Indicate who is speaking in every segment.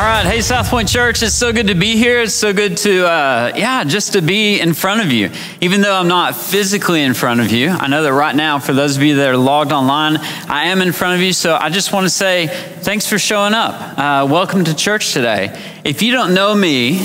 Speaker 1: All right, hey Southpoint Church, it's so good to be here. It's so good to, uh, yeah, just to be in front of you. Even though I'm not physically in front of you, I know that right now, for those of you that are logged online, I am in front of you. So I just want to say thanks for showing up. Uh, welcome to church today. If you don't know me,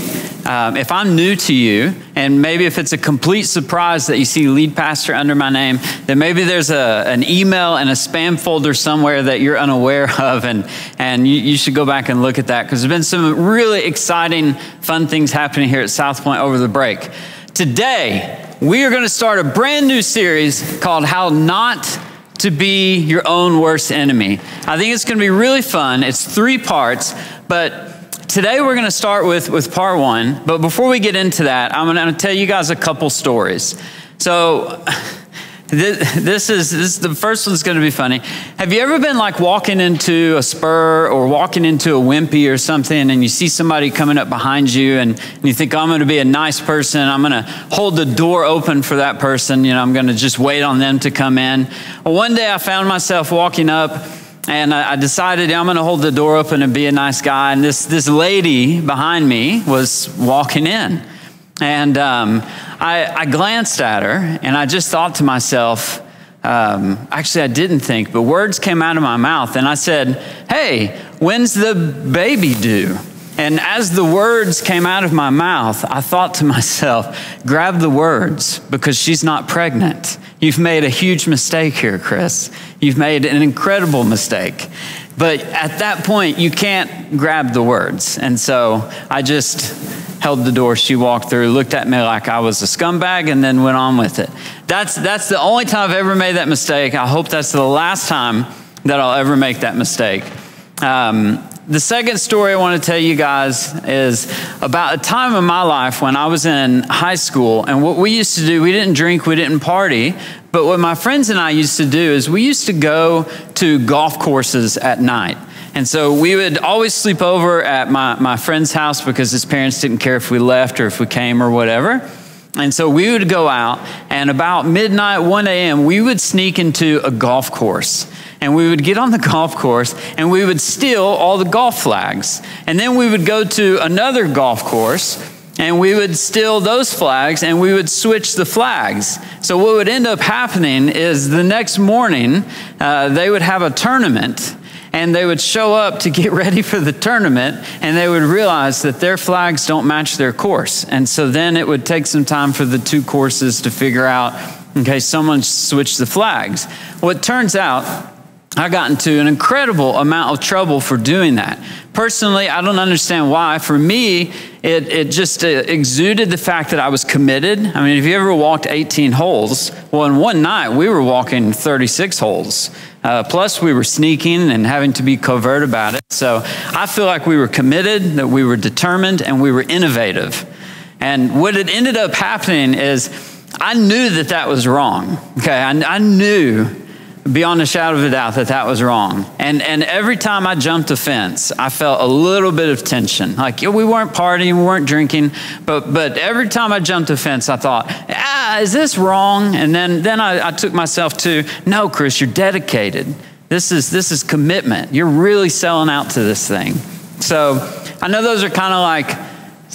Speaker 1: um, if I'm new to you, and maybe if it's a complete surprise that you see lead pastor under my name, then maybe there's a, an email and a spam folder somewhere that you're unaware of, and, and you, you should go back and look at that because there's been some really exciting, fun things happening here at Southpoint over the break. Today, we are going to start a brand new series called How Not to Be Your Own Worst Enemy. I think it's going to be really fun. It's three parts, but today we're going to start with, with part one. But before we get into that, I'm going to tell you guys a couple stories. So, this is, this the first one's going to be funny. Have you ever been like walking into a Spur or walking into a Wimpy or something and you see somebody coming up behind you and, and you think, oh, I'm going to be a nice person. I'm going to hold the door open for that person. You know, I'm going to just wait on them to come in. Well, one day I found myself walking up and I decided I'm going to hold the door open and be a nice guy. And this, this lady behind me was walking in. And um, I, I, glanced at her and I just thought to myself, um, actually, I didn't think, but words came out of my mouth. And I said, Hey, when's the baby due? And as the words came out of my mouth, I thought to myself, grab the words because she's not pregnant. You've made a huge mistake here, Chris. You've made an incredible mistake. But at that point, you can't grab the words. And so I just held the door. She walked through, looked at me like I was a scumbag, and then went on with it. That's, that's the only time I've ever made that mistake. I hope that's the last time that I'll ever make that mistake. Um, the second story I want to tell you guys is about a time in my life when I was in high school. And what we used to do, we didn't drink, we didn't party. But what my friends and I used to do is we used to go to golf courses at night. And so we would always sleep over at my, my friend's house because his parents didn't care if we left or if we came or whatever. And so we would go out, and about midnight, 1 a.m., we would sneak into a golf course and we would get on the golf course and we would steal all the golf flags. And then we would go to another golf course and we would steal those flags and we would switch the flags. So, what would end up happening is the next morning, uh, they would have a tournament and they would show up to get ready for the tournament and they would realize that their flags don't match their course. And so then it would take some time for the two courses to figure out okay, someone switched the flags. Well, it turns out I got into an incredible amount of trouble for doing that. Personally, I don't understand why. For me, it, it just uh, exuded the fact that I was committed. I mean, if you ever walked 18 holes, well, in one night we were walking 36 holes. Uh, plus, we were sneaking and having to be covert about it. So I feel like we were committed, that we were determined, and we were innovative. And what it ended up happening is I knew that that was wrong. Okay, I, I knew beyond a shadow of a doubt that that was wrong. And, and every time I jumped a fence, I felt a little bit of tension. Like we weren't partying, we weren't drinking, but, but every time I jumped a fence, I thought, ah, is this wrong? And then, then I, I took myself to, no, Chris, you're dedicated. This is, this is commitment. You're really selling out to this thing. So I know those are kind of like,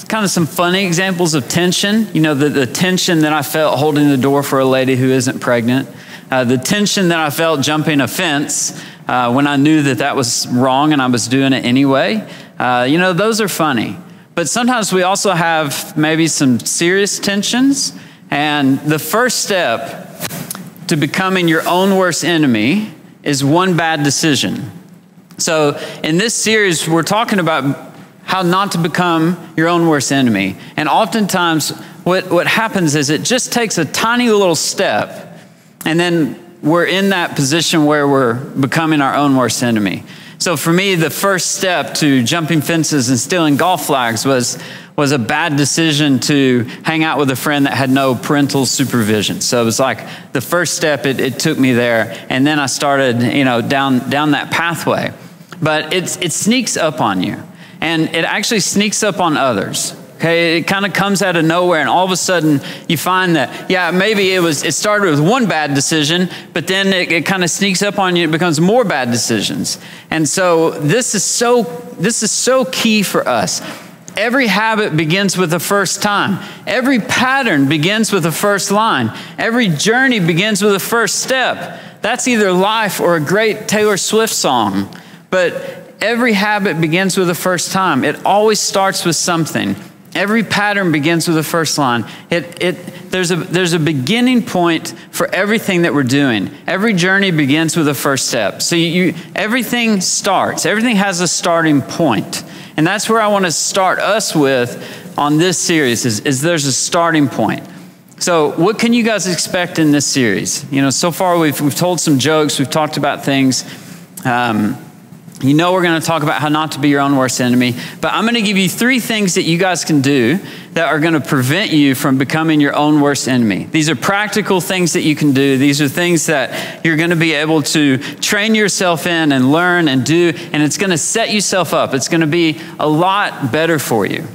Speaker 1: kind of some funny examples of tension. You know, the, the tension that I felt holding the door for a lady who isn't pregnant uh, the tension that I felt jumping a fence uh, when I knew that that was wrong and I was doing it anyway, uh, you know, those are funny. But sometimes we also have maybe some serious tensions. And the first step to becoming your own worst enemy is one bad decision. So, in this series, we're talking about how not to become your own worst enemy. And oftentimes, what, what happens is it just takes a tiny little step and then we're in that position where we're becoming our own worst enemy. So for me, the first step to jumping fences and stealing golf flags was, was a bad decision to hang out with a friend that had no parental supervision. So it was like the first step, it, it took me there. And then I started, you know, down, down that pathway. But it's, it sneaks up on you. And it actually sneaks up on others. Okay, it kind of comes out of nowhere, and all of a sudden you find that, yeah, maybe it was it started with one bad decision, but then it, it kind of sneaks up on you, it becomes more bad decisions. And so this is so this is so key for us. Every habit begins with the first time. Every pattern begins with the first line. Every journey begins with the first step. That's either life or a great Taylor Swift song. But every habit begins with the first time. It always starts with something. Every pattern begins with the first line. It, it, there's, a, there's a beginning point for everything that we're doing. Every journey begins with a first step. So you, everything starts, everything has a starting point. And that's where I want to start us with on this series is, is there's a starting point. So what can you guys expect in this series? You know, so far we've, we've told some jokes, we've talked about things. Um, you know, we're going to talk about how not to be your own worst enemy, but I'm going to give you three things that you guys can do that are going to prevent you from becoming your own worst enemy. These are practical things that you can do. These are things that you're going to be able to train yourself in and learn and do, and it's going to set yourself up. It's going to be a lot better for you.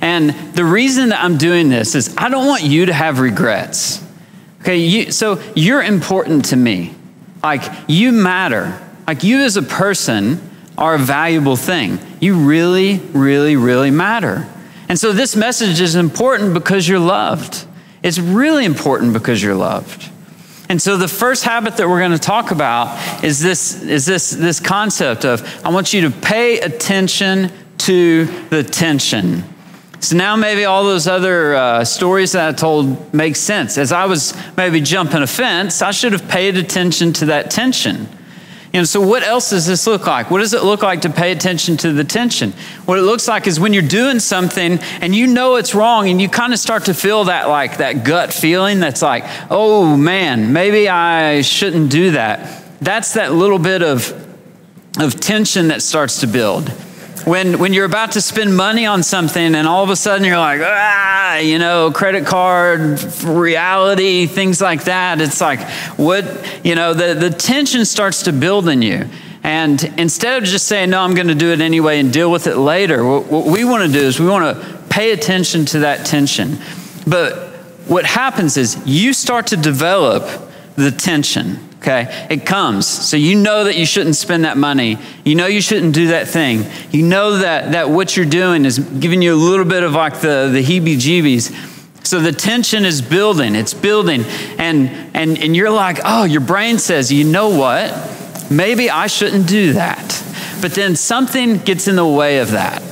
Speaker 1: And the reason that I'm doing this is I don't want you to have regrets. Okay, you, so you're important to me. Like, you matter. Like, you as a person are a valuable thing. You really, really, really matter. And so this message is important because you're loved. It's really important because you're loved. And so the first habit that we're going to talk about is this, is this, this concept of I want you to pay attention to the tension. So now maybe all those other uh, stories that I told make sense. As I was maybe jumping a fence, I should have paid attention to that tension. And so, what else does this look like? What does it look like to pay attention to the tension? What it looks like is when you're doing something and you know it's wrong, and you kind of start to feel that like that gut feeling that's like, oh man, maybe I shouldn't do that. That's that little bit of, of tension that starts to build when, when you're about to spend money on something and all of a sudden you're like, ah, you know, credit card, reality, things like that, it's like, what, you know, the, the tension starts to build in you. And instead of just saying, no, I'm going to do it anyway and deal with it later, what, what we want to do is we want to pay attention to that tension. But what happens is you start to develop the tension okay? It comes. So you know that you shouldn't spend that money. You know you shouldn't do that thing. You know that, that what you're doing is giving you a little bit of like the, the heebie jeebies. So the tension is building, it's building. And, and, and you're like, oh, your brain says, you know what? Maybe I shouldn't do that. But then something gets in the way of that.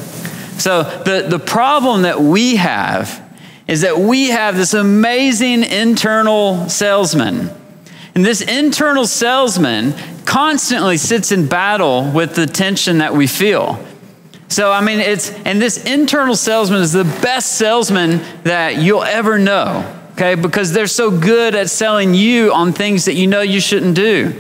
Speaker 1: So the, the problem that we have is that we have this amazing internal salesman and this internal salesman constantly sits in battle with the tension that we feel. So, I mean, it's, and this internal salesman is the best salesman that you'll ever know, okay? Because they're so good at selling you on things that you know you shouldn't do.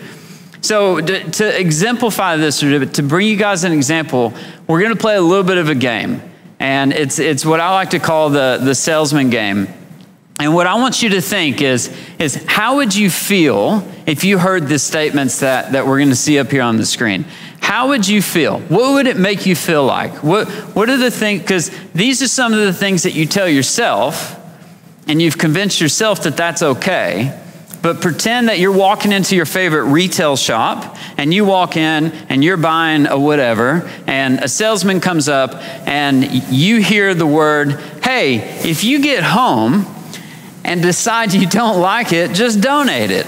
Speaker 1: So, to, to exemplify this, or to, to bring you guys an example, we're going to play a little bit of a game. And it's, it's what I like to call the, the salesman game. And what I want you to think is, is how would you feel if you heard the statements that, that we're going to see up here on the screen? How would you feel? What would it make you feel like? What, what are the things, because these are some of the things that you tell yourself, and you've convinced yourself that that's okay. But pretend that you're walking into your favorite retail shop and you walk in and you're buying a whatever, and a salesman comes up and you hear the word, Hey, if you get home, and decide you don't like it, just donate it.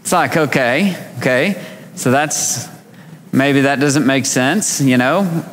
Speaker 1: It's like, okay, okay, so that's maybe that doesn't make sense, you know.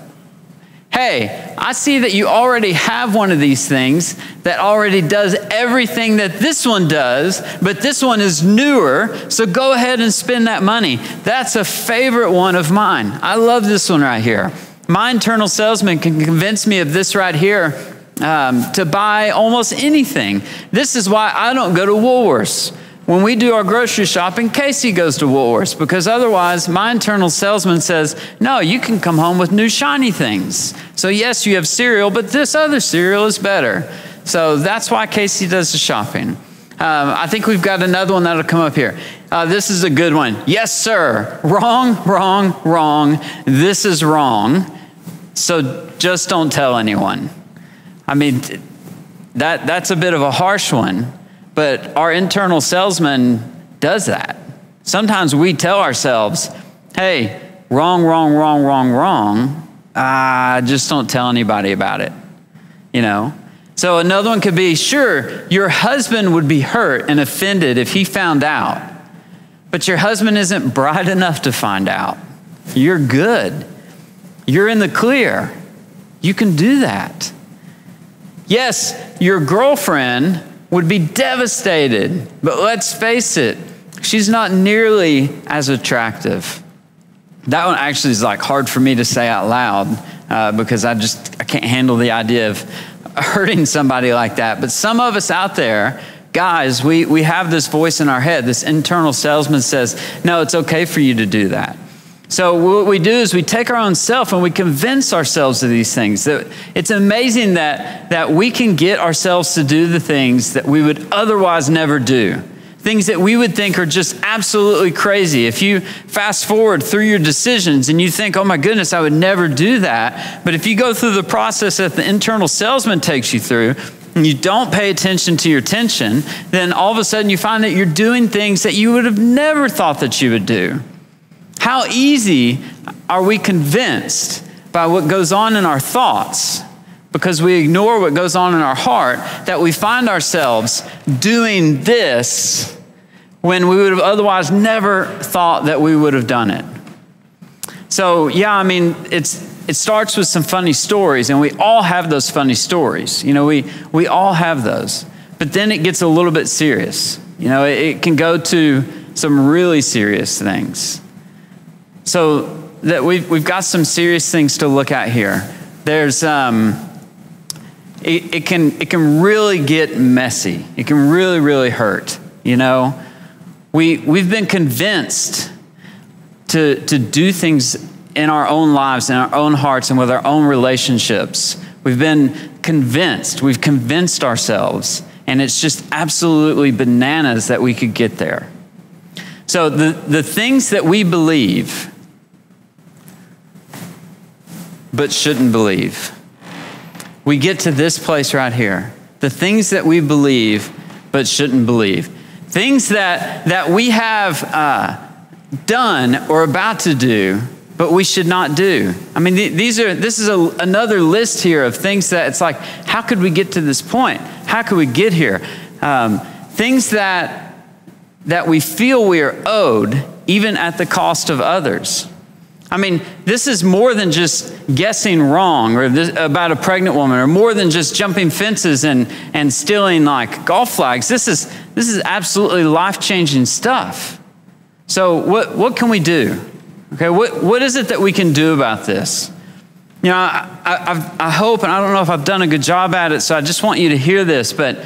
Speaker 1: Hey, I see that you already have one of these things that already does everything that this one does, but this one is newer, so go ahead and spend that money. That's a favorite one of mine. I love this one right here. My internal salesman can convince me of this right here um, to buy almost anything. This is why I don't go to Woolworths. When we do our grocery shopping, Casey goes to Woolworths because otherwise my internal salesman says, no, you can come home with new shiny things. So, yes, you have cereal, but this other cereal is better. So that's why Casey does the shopping. Um, I think we've got another one that'll come up here. Uh, this is a good one. Yes, sir. Wrong, wrong, wrong. This is wrong. So just don't tell anyone. I mean, that, that's a bit of a harsh one, but our internal salesman does that. Sometimes we tell ourselves, hey, wrong, wrong, wrong, wrong, wrong. Ah, just don't tell anybody about it. You know? So another one could be sure, your husband would be hurt and offended if he found out, but your husband isn't bright enough to find out. You're good. You're in the clear. You can do that. Yes, your girlfriend would be devastated, but let's face it, she's not nearly as attractive. That one actually is like hard for me to say out loud uh, because I just I can't handle the idea of hurting somebody like that. But some of us out there, guys, we, we have this voice in our head. This internal salesman says, no, it's okay for you to do that. So what we do is we take our own self and we convince ourselves of these things. It's amazing that, that we can get ourselves to do the things that we would otherwise never do. Things that we would think are just absolutely crazy. If you fast forward through your decisions and you think, oh my goodness, I would never do that. But if you go through the process that the internal salesman takes you through, and you don't pay attention to your tension, then all of a sudden you find that you're doing things that you would have never thought that you would do. How easy are we convinced by what goes on in our thoughts because we ignore what goes on in our heart that we find ourselves doing this when we would have otherwise never thought that we would have done it. So, yeah, I mean, it's, it starts with some funny stories, and we all have those funny stories. You know, we, we all have those. But then it gets a little bit serious. You know, it, it can go to some really serious things. So that we've, we've got some serious things to look at here. There's, um, it, it, can, it can really get messy. It can really, really hurt. You know, we, we've been convinced to, to do things in our own lives, in our own hearts, and with our own relationships. We've been convinced, we've convinced ourselves, and it's just absolutely bananas that we could get there. So, the, the things that we believe but shouldn't believe. We get to this place right here. The things that we believe but shouldn't believe. Things that, that we have uh, done or about to do, but we should not do. I mean, these are, this is a, another list here of things that it's like, how could we get to this point? How could we get here? Um, things that, that we feel we are owed, even at the cost of others. I mean, this is more than just guessing wrong or this, about a pregnant woman, or more than just jumping fences and, and stealing like golf flags. This is, this is absolutely life changing stuff. So, what, what can we do? Okay, what, what is it that we can do about this? You know, I, I, I hope, and I don't know if I've done a good job at it, so I just want you to hear this, but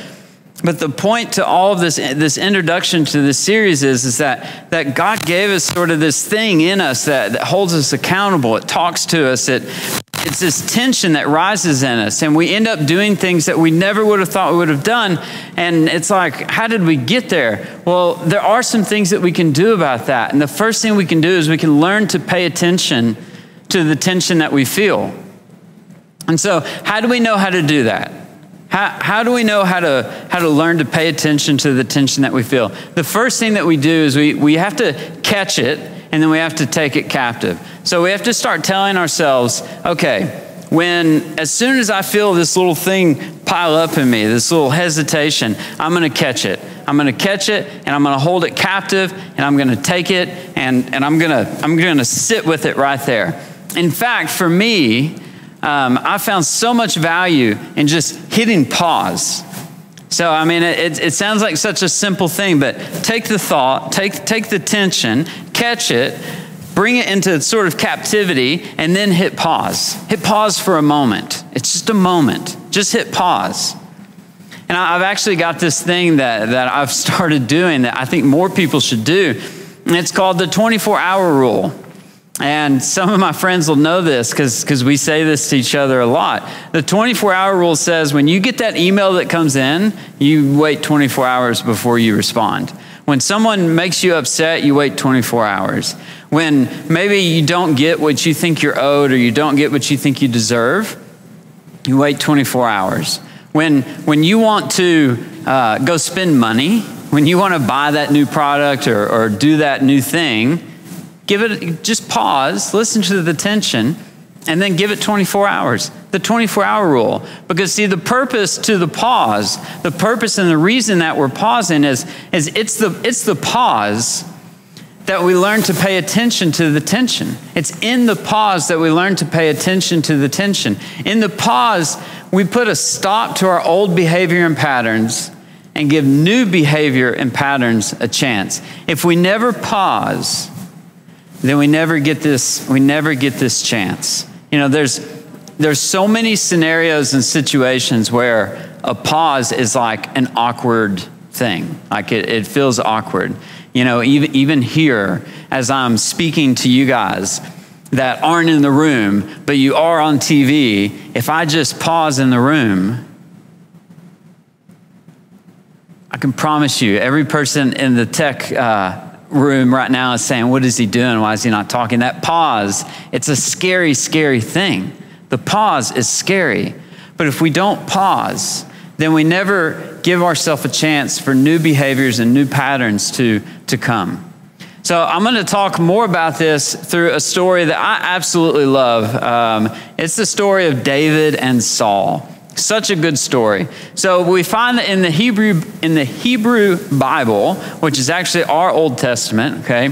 Speaker 1: but the point to all of this, this introduction to this series is, is that, that God gave us sort of this thing in us that, that holds us accountable. It talks to us. It, it's this tension that rises in us. And we end up doing things that we never would have thought we would have done. And it's like, how did we get there? Well, there are some things that we can do about that. And the first thing we can do is we can learn to pay attention to the tension that we feel. And so, how do we know how to do that? How, how do we know how to, how to learn to pay attention to the tension that we feel? The first thing that we do is we, we have to catch it and then we have to take it captive. So we have to start telling ourselves, okay, when as soon as I feel this little thing pile up in me, this little hesitation, I'm going to catch it. I'm going to catch it and I'm going to hold it captive and I'm going to take it and, and I'm going to I'm going to sit with it right there. In fact, for me, um, I found so much value in just hitting pause. So, I mean, it, it, sounds like such a simple thing, but take the thought, take, take the tension, catch it, bring it into sort of captivity, and then hit pause. Hit pause for a moment. It's just a moment. Just hit pause. And I've actually got this thing that, that I've started doing that I think more people should do. And it's called the 24 hour rule. And some of my friends will know this because we say this to each other a lot. The 24 hour rule says when you get that email that comes in, you wait 24 hours before you respond. When someone makes you upset, you wait 24 hours. When maybe you don't get what you think you're owed or you don't get what you think you deserve, you wait 24 hours. When, when you want to uh, go spend money, when you want to buy that new product or, or do that new thing, give it, just pause, listen to the tension, and then give it 24 hours. The 24 hour rule. Because, see, the purpose to the pause, the purpose and the reason that we're pausing is, is it's, the, it's the pause that we learn to pay attention to the tension. It's in the pause that we learn to pay attention to the tension. In the pause, we put a stop to our old behavior and patterns and give new behavior and patterns a chance. If we never pause, then we never get this we never get this chance. You know, there's there's so many scenarios and situations where a pause is like an awkward thing. Like it, it feels awkward. You know, even, even here, as I'm speaking to you guys that aren't in the room, but you are on TV, if I just pause in the room, I can promise you, every person in the tech uh, room right now is saying, What is he doing? Why is he not talking? That pause, it's a scary, scary thing. The pause is scary. But if we don't pause, then we never give ourselves a chance for new behaviors and new patterns to, to come. So, I'm going to talk more about this through a story that I absolutely love. Um, it's the story of David and Saul. Such a good story. So we find that in the Hebrew in the Hebrew Bible, which is actually our Old Testament, okay,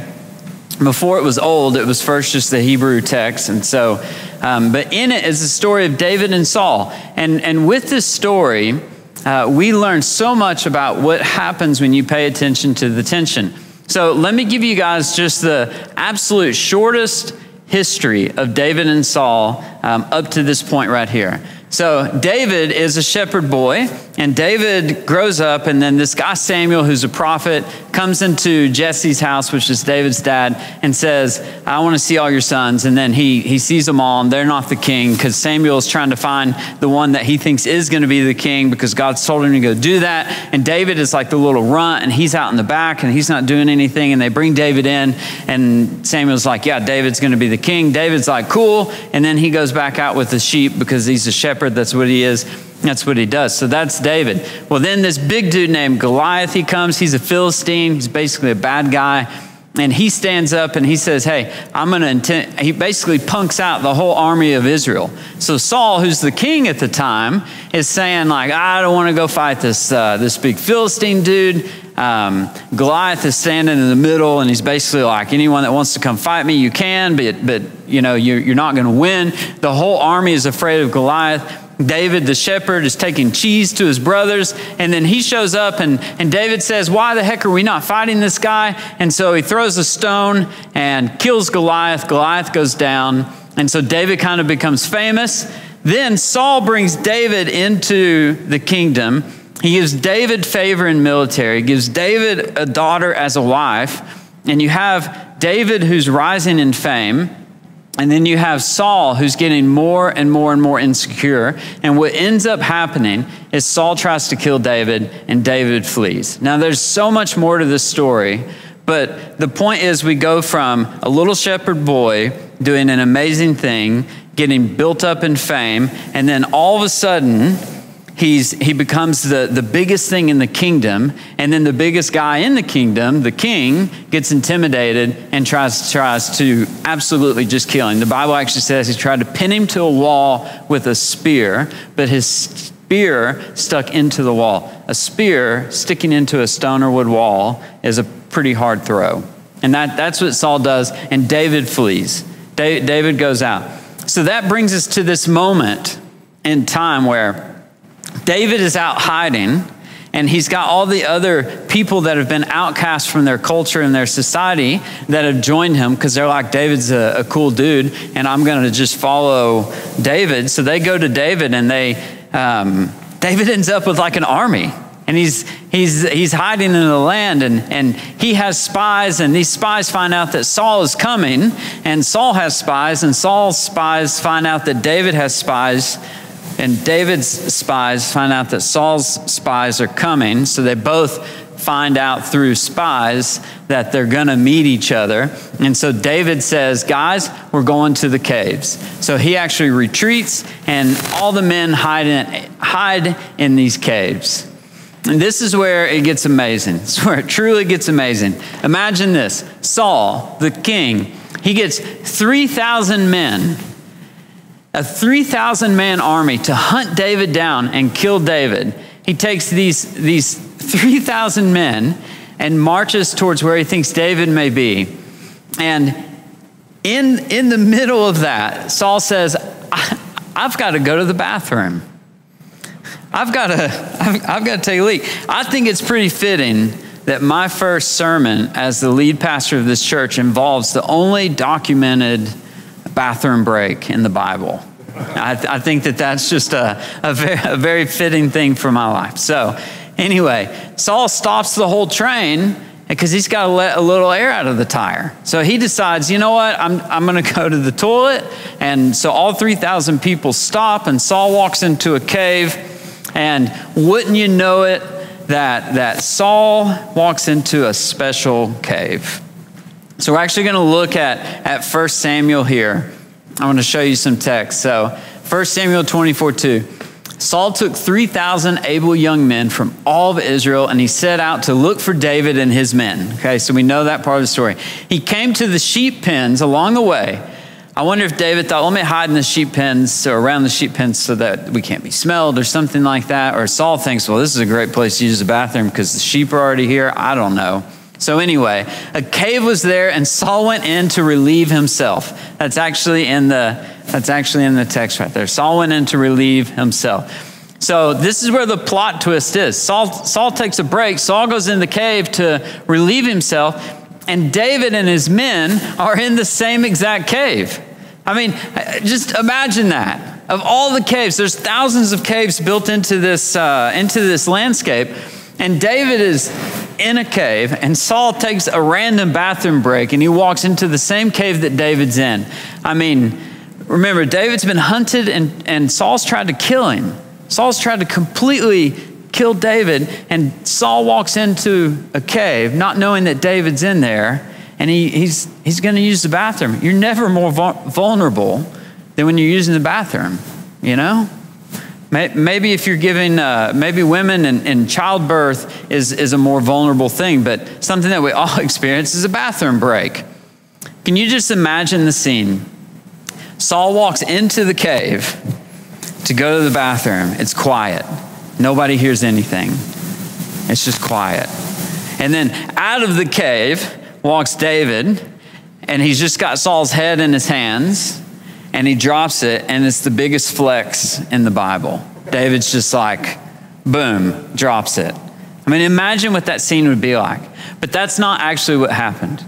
Speaker 1: before it was old, it was first just the Hebrew text. And so, um, but in it is the story of David and Saul. And, and with this story, uh, we learn so much about what happens when you pay attention to the tension. So let me give you guys just the absolute shortest history of David and Saul um, up to this point right here. So, David is a shepherd boy, and David grows up, and then this guy Samuel, who's a prophet, comes into Jesse's house, which is David's dad, and says, I want to see all your sons. And then he, he sees them all, and they're not the king because Samuel's trying to find the one that he thinks is going to be the king because God's told him to go do that. And David is like the little runt, and he's out in the back, and he's not doing anything. And they bring David in, and Samuel's like, Yeah, David's going to be the king. David's like, Cool. And then he goes back out with the sheep because he's a shepherd shepherd. That's what he is. That's what he does. So that's David. Well, then this big dude named Goliath, he comes. He's a Philistine. He's basically a bad guy. And he stands up and he says, Hey, I'm going to intend, he basically punks out the whole army of Israel. So Saul, who's the king at the time, is saying, like, I don't want to go fight this, uh, this big Philistine dude. Um, Goliath is standing in the middle, and he's basically like, anyone that wants to come fight me, you can, but, but you know, you're, you're not going to win. The whole army is afraid of Goliath. David, the shepherd, is taking cheese to his brothers, and then he shows up, and, and David says, Why the heck are we not fighting this guy? And so he throws a stone and kills Goliath. Goliath goes down, and so David kind of becomes famous. Then Saul brings David into the kingdom he gives David favor in military, gives David a daughter as a wife, and you have David who's rising in fame. And then you have Saul who's getting more and more and more insecure. And what ends up happening is Saul tries to kill David and David flees. Now, there's so much more to this story, but the point is we go from a little shepherd boy doing an amazing thing, getting built up in fame, and then all of a sudden, he's, he becomes the, the biggest thing in the kingdom, and then the biggest guy in the kingdom, the king, gets intimidated and tries, tries to absolutely just kill him. The Bible actually says he tried to pin him to a wall with a spear, but his spear stuck into the wall. A spear sticking into a stone or wood wall is a pretty hard throw. And that, that's what Saul does, and David flees. David goes out. So that brings us to this moment in time where David is out hiding, and he's got all the other people that have been outcast from their culture and their society that have joined him because they're like, David's a, a, cool dude, and I'm going to just follow David. So they go to David, and they um, David ends up with like an army. And he's, he's, he's hiding in the land, and, and he has spies, and these spies find out that Saul is coming, and Saul has spies, and Saul's spies find out that David has spies and David's spies find out that Saul's spies are coming, so they both find out through spies that they're going to meet each other. And so David says, Guys, we're going to the caves. So he actually retreats, and all the men hide in, hide in these caves. And this is where it gets amazing. This where it truly gets amazing. Imagine this Saul, the king, he gets 3,000 men, a 3,000 man army to hunt David down and kill David. He takes these, these 3,000 men and marches towards where he thinks David may be. And in, in the middle of that, Saul says, I've got to go to the bathroom. I've got I've, I've got to take a leak. I think it's pretty fitting that my first sermon as the lead pastor of this church involves the only documented bathroom break in the Bible. I, th- I think that that's just a, a very, a very fitting thing for my life. So, anyway, Saul stops the whole train because he's got to let a little air out of the tire. So he decides, you know what, I'm, I'm going to go to the toilet. And so all 3,000 people stop, and Saul walks into a cave. And wouldn't you know it, that, that Saul walks into a special cave. So we're actually going to look at, at 1 Samuel here. I want to show you some text. So 1 Samuel 24 2. Saul took 3,000 able young men from all of Israel and he set out to look for David and his men. Okay, so we know that part of the story. He came to the sheep pens along the way I wonder if David thought, let me hide in the sheep pens or around the sheep pens so that we can't be smelled or something like that. Or Saul thinks, well, this is a great place to use the bathroom because the sheep are already here. I don't know. So, anyway, a cave was there and Saul went in to relieve himself. That's actually in the, that's actually in the text right there. Saul went in to relieve himself. So this is where the plot twist is. Saul, Saul takes a break. Saul goes in the cave to relieve himself and David and his men are in the same exact cave. I mean, just imagine that. Of all the caves, there's thousands of caves built into this, uh, into this landscape, and David is in a cave, and Saul takes a random bathroom break and he walks into the same cave that David's in. I mean, remember, David's been hunted and, and Saul's tried to kill him. Saul's tried to completely kill David, and Saul walks into a cave not knowing that David's in there, and he, he's, he's going to use the bathroom. You're never more vulnerable than when you're using the bathroom, you know? Maybe if you're giving, uh, maybe women in, in childbirth is, is a more vulnerable thing, but something that we all experience is a bathroom break. Can you just imagine the scene? Saul walks into the cave to go to the bathroom. It's quiet. Nobody hears anything. It's just quiet. And then out of the cave walks David, and he's just got Saul's head in his hands, and he drops it, and it's the biggest flex in the Bible. David's just like, boom, drops it. I mean, imagine what that scene would be like. But that's not actually what happened.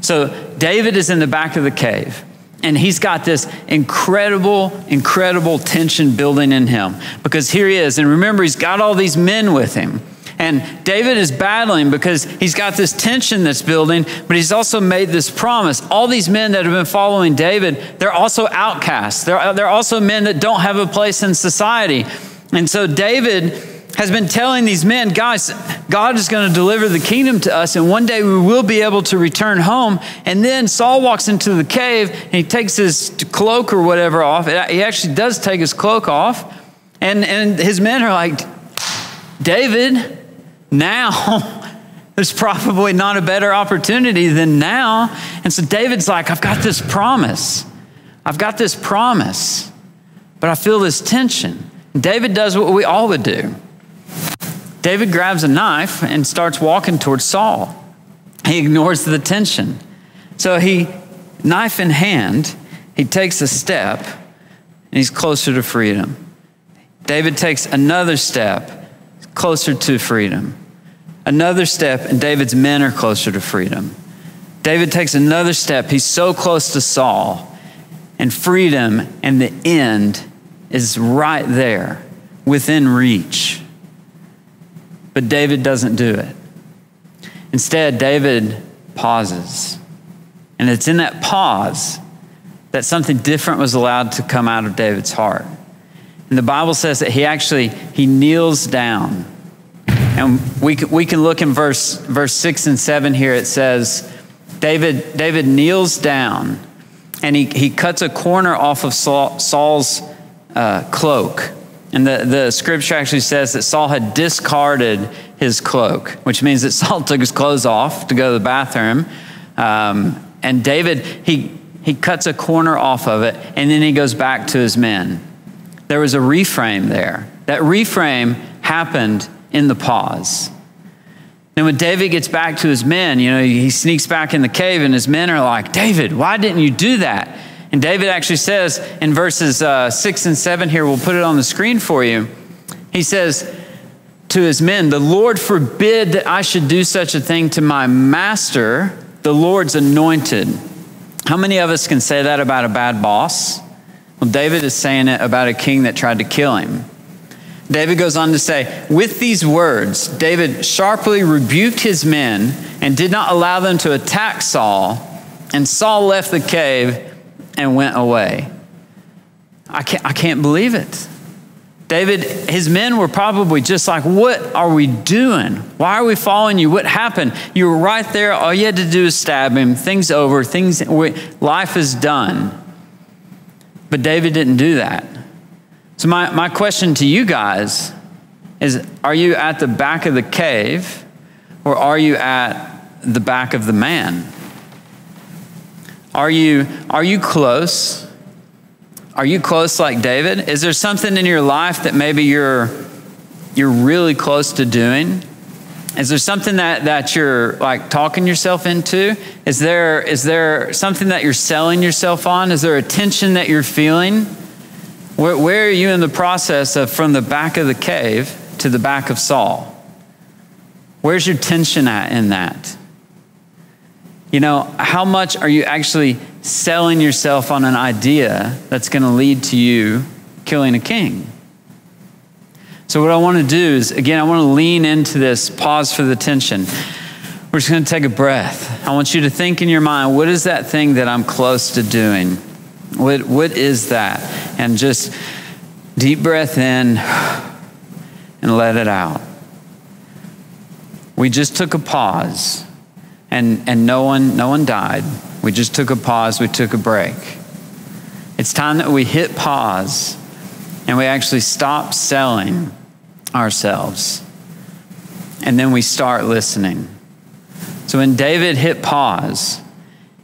Speaker 1: So David is in the back of the cave and he's got this incredible, incredible tension building in him because here he is. And remember, he's got all these men with him. And David is battling because he's got this tension that's building, but he's also made this promise. All these men that have been following David, they're also outcasts. They're, uh, they're also men that don't have a place in society. And so David has been telling these men, guys, God is going to deliver the kingdom to us, and one day we will be able to return home. And then Saul walks into the cave and he takes his cloak or whatever off. He actually does take his cloak off. And, and his men are like, David, now there's probably not a better opportunity than now. And so David's like, I've got this promise. I've got this promise, but I feel this tension. David does what we all would do. David grabs a knife and starts walking towards Saul. He ignores the tension. So he, knife in hand, he takes a step and he's closer to freedom. David takes another step closer to freedom. Another step, and David's men are closer to freedom. David takes another step. He's so close to Saul, and freedom and the end is right there within reach. But David doesn't do it. Instead, David pauses. And it's in that pause that something different was allowed to come out of David's heart. And the Bible says that he actually he kneels down And we we can look in verse, verse 6 and 7 here. It says, David, David kneels down and he, he cuts a corner off of Saul, Saul's uh, cloak. And the, the scripture actually says that Saul had discarded his cloak, which means that Saul took his clothes off to go to the bathroom. Um, and David, he, he cuts a corner off of it, and then he goes back to his men. There was a reframe there. That reframe happened in the pause. And when David gets back to his men, you know, he sneaks back in the cave, and his men are like, David, why didn't you do that? And David actually says in verses uh, six and seven here, we'll put it on the screen for you. He says to his men, The Lord forbid that I should do such a thing to my master, the Lord's anointed. How many of us can say that about a bad boss? Well, David is saying it about a king that tried to kill him. David goes on to say, With these words, David sharply rebuked his men and did not allow them to attack Saul. And Saul left the cave and went away. I can't, I can't believe it. David, his men were probably just like, What are we doing? Why are we following you? What happened? You were right there. All you had to do is stab him. Things over. Things, life is done. But David didn't do that. So, my, my question to you guys is Are you at the back of the cave or are you at the back of the man? Are you, are you close? Are you close like David? Is there something in your life that maybe you're, you're really close to doing? Is there something that, that you're like talking yourself into? Is there, is there something that you're selling yourself on? Is there a tension that you're feeling? Where, where are you in the process of from the back of the cave to the back of Saul? Where's your tension at in that? You know, how much are you actually selling yourself on an idea that's going to lead to you killing a king? So, what I want to do is, again, I want to lean into this, pause for the tension. We're just going to take a breath. I want you to think in your mind what is that thing that I'm close to doing? What, what is that? And just deep breath in and let it out. We just took a pause and, and no, one, no one died. We just took a pause, we took a break. It's time that we hit pause and we actually stop selling ourselves. And then we start listening. So when David hit pause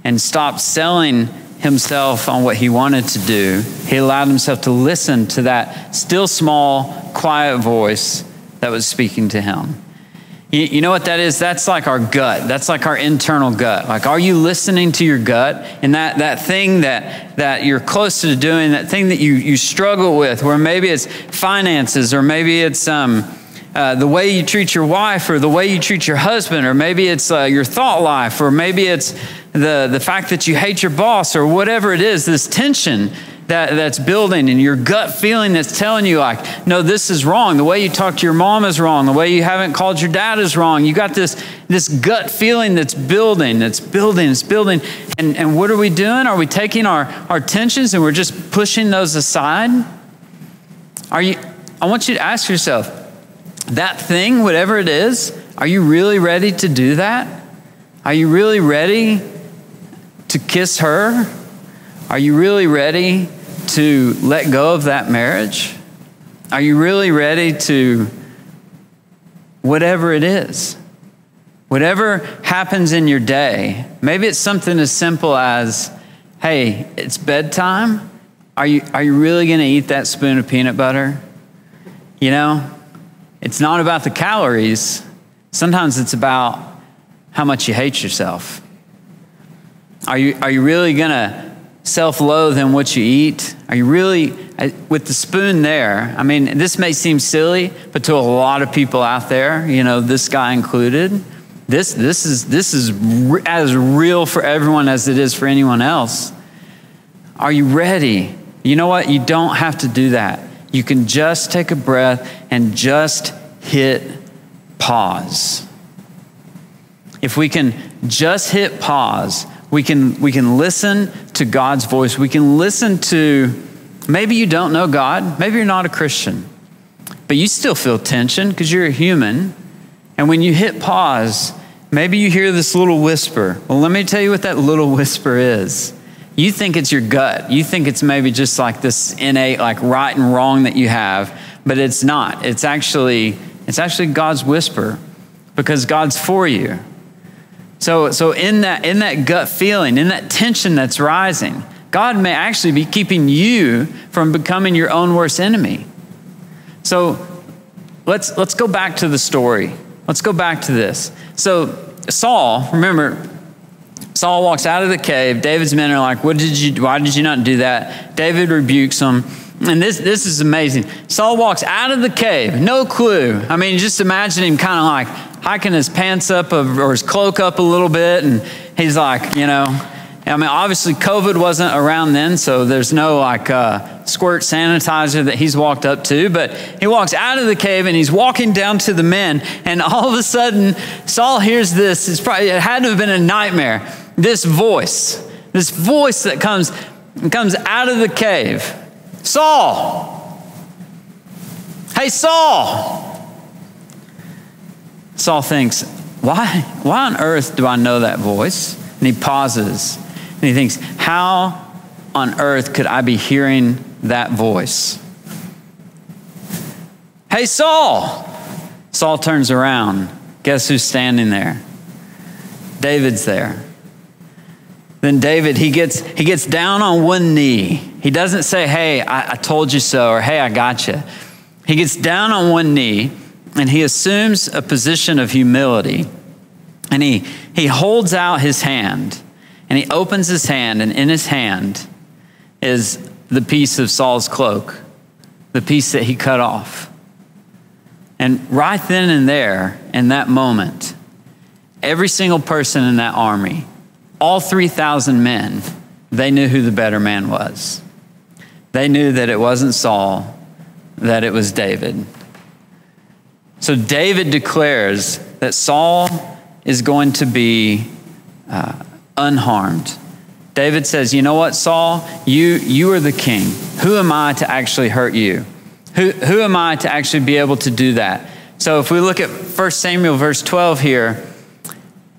Speaker 1: and stopped selling himself on what he wanted to do, he allowed himself to listen to that still small, quiet voice that was speaking to him. You, you know what that is? That's like our gut. That's like our internal gut. Like, are you listening to your gut and that, that thing that, that you're close to doing, that thing that you, you struggle with, where maybe it's finances or maybe it's um, uh, the way you treat your wife or the way you treat your husband, or maybe it's uh, your thought life, or maybe it's the, the fact that you hate your boss, or whatever it is, this tension that, that's building and your gut feeling that's telling you, like, no, this is wrong. The way you talk to your mom is wrong. The way you haven't called your dad is wrong. You got this, this gut feeling that's building, that's building, it's building. And, and what are we doing? Are we taking our, our tensions and we're just pushing those aside? Are you, I want you to ask yourself, that thing, whatever it is, are you really ready to do that? Are you really ready to kiss her? Are you really ready to let go of that marriage? Are you really ready to whatever it is? Whatever happens in your day, maybe it's something as simple as, hey, it's bedtime. Are you, are you really going to eat that spoon of peanut butter? You know, it's not about the calories. Sometimes it's about how much you hate yourself. Are you, are you really going to self loathe in what you eat? Are you really, uh, with the spoon there? I mean, this may seem silly, but to a lot of people out there, you know, this guy included, this, this, is, this is as real for everyone as it is for anyone else. Are you ready? You know what? You don't have to do that. You can just take a breath and just hit pause. If we can just hit pause, we can, we can listen to God's voice. We can listen to maybe you don't know God, maybe you're not a Christian, but you still feel tension because you're a human. And when you hit pause, maybe you hear this little whisper. Well, let me tell you what that little whisper is. You think it's your gut. You think it's maybe just like this innate, like right and wrong that you have, but it's not. It's actually, it's actually God's whisper because God's for you. So, so in that in that gut feeling, in that tension that's rising, God may actually be keeping you from becoming your own worst enemy. So let's let's go back to the story. Let's go back to this. So Saul, remember, Saul walks out of the cave. David's men are like, "What did you? Why did you not do that?" David rebukes him, and this this is amazing. Saul walks out of the cave, no clue. I mean, just imagine him kind of like hiking his pants up or his cloak up a little bit, and he's like, you know, I mean, obviously COVID wasn't around then, so there's no like uh, squirt sanitizer that he's walked up to. But he walks out of the cave and he's walking down to the men, and all of a sudden, Saul hears this. It's probably, it had to have been a nightmare. This voice, this voice that comes comes out of the cave. Saul, hey Saul. Saul thinks, why, why on earth do I know that voice? And he pauses and he thinks, How on earth could I be hearing that voice? Hey, Saul! Saul turns around. Guess who's standing there? David's there. Then David, he gets, he gets down on one knee. He doesn't say, Hey, I, I told you so, or Hey, I got you. He gets down on one knee and he assumes a position of humility. And he, he holds out his hand and he opens his hand, and in his hand is the piece of Saul's cloak, the piece that he cut off. And right then and there, in that moment, every single person in that army, all 3,000 men, they knew who the better man was. They knew that it wasn't Saul, that it was David. So David declares that Saul is going to be uh, unharmed. David says, You know what, Saul? You, you are the king. Who am I to actually hurt you? Who, who am I to actually be able to do that? So if we look at 1 Samuel verse 12 here,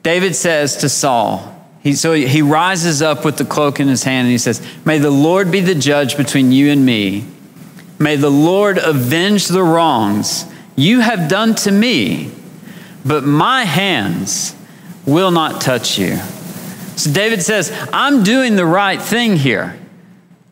Speaker 1: David says to Saul, he, so he rises up with the cloak in his hand and he says, May the Lord be the judge between you and me. May the Lord avenge the wrongs you have done to me, but my hands will not touch you. So David says, I'm doing the right thing here.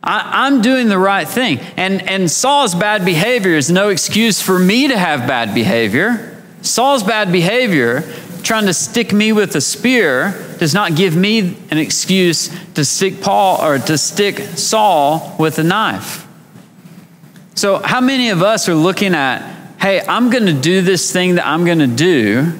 Speaker 1: I, am doing the right thing. And, and Saul's bad behavior is no excuse for me to have bad behavior. Saul's bad behavior, trying to stick me with a spear, does not give me an excuse to stick Paul or to stick Saul with a knife. So, how many of us are looking at, hey, I'm going to do this thing that I'm going to do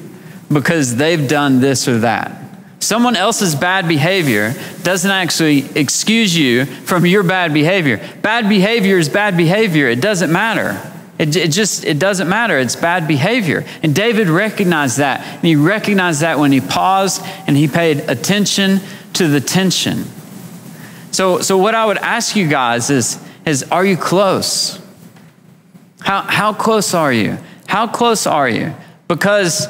Speaker 1: because they've done this or that? Someone else's bad behavior doesn't actually excuse you from your bad behavior. Bad behavior is bad behavior. It doesn't matter. It, it, just it doesn't matter. It's bad behavior. And David recognized that. And he recognized that when he paused and he paid attention to the tension. So, so what I would ask you guys is, is are you close? How, how close are you? How close are you? Because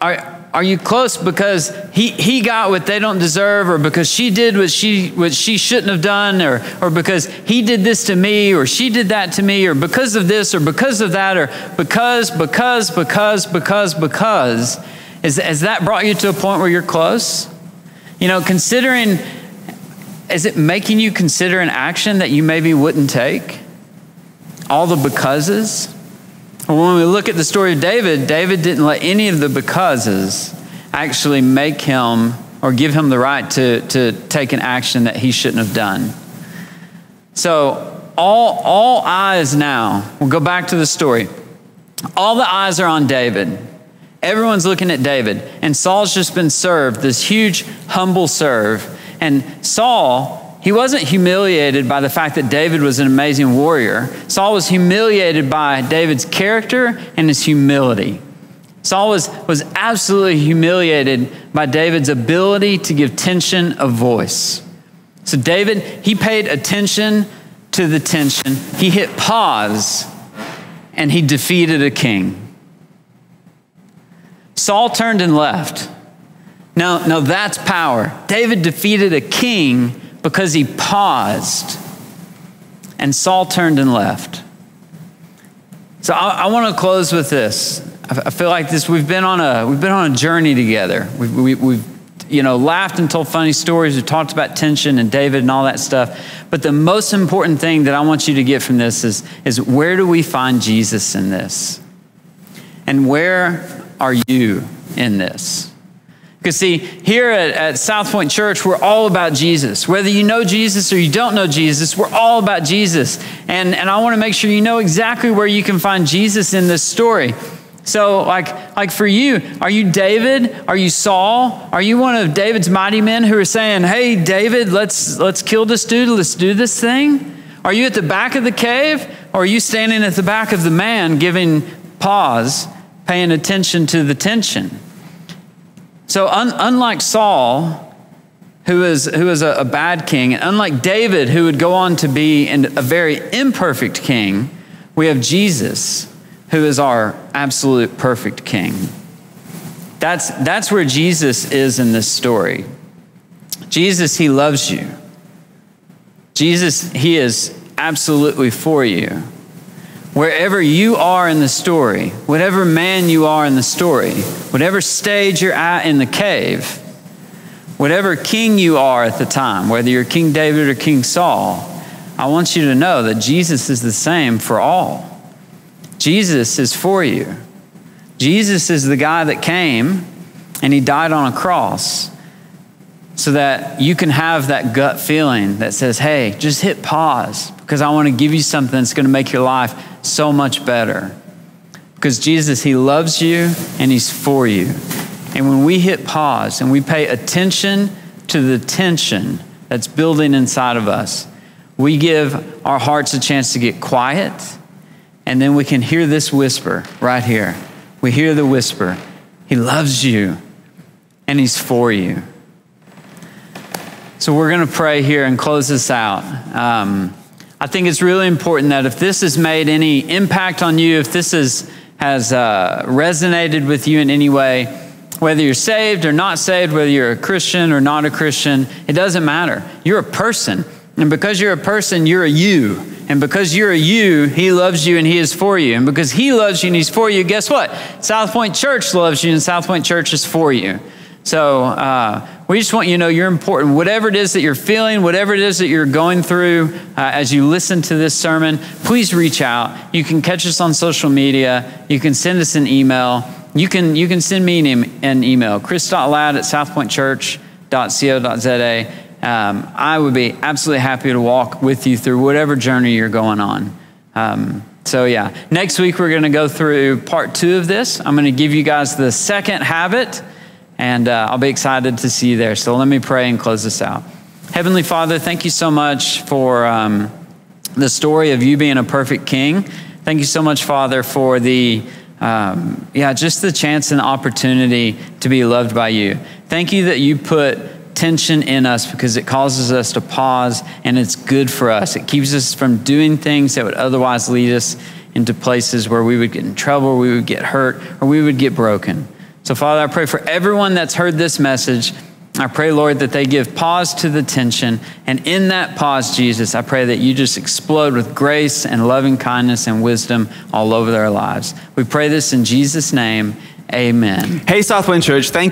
Speaker 1: are, are you close because he, he got what they don't deserve or because she did what she, what she shouldn't have done or, or because he did this to me or she did that to me or because of this or because of that or because, because, because, because, because. Is, has that brought you to a point where you're close? You know, considering, is it making you consider an action that you maybe wouldn't take? All the becauses? When we look at the story of David, David didn't let any of the becauses actually make him or give him the right to, to take an action that he shouldn't have done. So, all, all eyes now, we'll go back to the story. All the eyes are on David. Everyone's looking at David. And Saul's just been served this huge, humble serve. And Saul he wasn't humiliated by the fact that David was an amazing warrior. Saul was humiliated by David's character and his humility. Saul was, was absolutely humiliated by David's ability to give tension a voice. So, David, he paid attention to the tension. He hit pause and he defeated a king. Saul turned and left. Now, now that's power. David defeated a king because he paused, and Saul turned and left. So I, I want to close with this. I, I, feel like this. We've been on a we've been on a journey together. We've, we, we have you know laughed and told funny stories. We've talked about tension and David and all that stuff. But the most important thing that I want you to get from this is is where do we find Jesus in this, and where are you in this? Because, see, here at, at Southpoint Church, we're all about Jesus. Whether you know Jesus or you don't know Jesus, we're all about Jesus. And, and I want to make sure you know exactly where you can find Jesus in this story. So, like, like for you, are you David? Are you Saul? Are you one of David's mighty men who are saying, "Hey, David, let's let's kill this dude. Let's do this thing"? Are you at the back of the cave, or are you standing at the back of the man, giving pause, paying attention to the tension? So, un- unlike Saul, who is, who is a, a bad king, and unlike David, who would go on to be a very imperfect king, we have Jesus, who is our absolute perfect king. That's, that's where Jesus is in this story. Jesus, he loves you. Jesus, he is absolutely for you wherever you are in the story, whatever man you are in the story, whatever stage you're at in the cave, whatever king you are at the time, whether you're King David or King Saul, I want you to know that Jesus is the same for all. Jesus is for you. Jesus is the guy that came and he died on a cross so that you can have that gut feeling that says, hey, just hit pause because I want to give you something that's going to make your life so much better. Because Jesus, He loves you and He's for you. And when we hit pause and we pay attention to the tension that's building inside of us, we give our hearts a chance to get quiet, and then we can hear this whisper right here. We hear the whisper He loves you and He's for you. So we're going to pray here and close this out. Um, I think it's really important that if this has made any impact on you, if this is, has uh, resonated with you in any way, whether you're saved or not saved, whether you're a Christian or not a Christian, it doesn't matter. You're a person. And because you're a person, you're a you. And because you're a you, He loves you and He is for you. And because He loves you and He's for you, guess what? Southpoint Church loves you and Southpoint Church is for you. So uh, we just want you to know you're important. Whatever it is that you're feeling, whatever it is that you're going through uh, as you listen to this sermon, please reach out. You can catch us on social media. You can send us an email. You can, you can send me an, an email, chris.ladd at southpointchurch.co.za. Um, I would be absolutely happy to walk with you through whatever journey you're going on. Um, so, yeah, next week we're going to go through part two of this. I'm going to give you guys the second habit and uh, I'll be excited to see you there. So let me pray and close this out. Heavenly Father, thank you so much for um, the story of you being a perfect king. Thank you so much, Father, for the um, yeah, just the chance and opportunity to be loved by you. Thank you that you put tension in us because it causes us to pause and it's good for us. It keeps us from doing things that would otherwise lead us into places where we would get in trouble, we would get hurt, or we would get broken. So, Father, I pray for everyone that's heard this message. I pray, Lord, that they give pause to the tension. And in that pause, Jesus, I pray that you just explode with grace and loving kindness and wisdom all over their lives. We pray this in Jesus' name. Amen.
Speaker 2: Hey, Southpoint Church, thank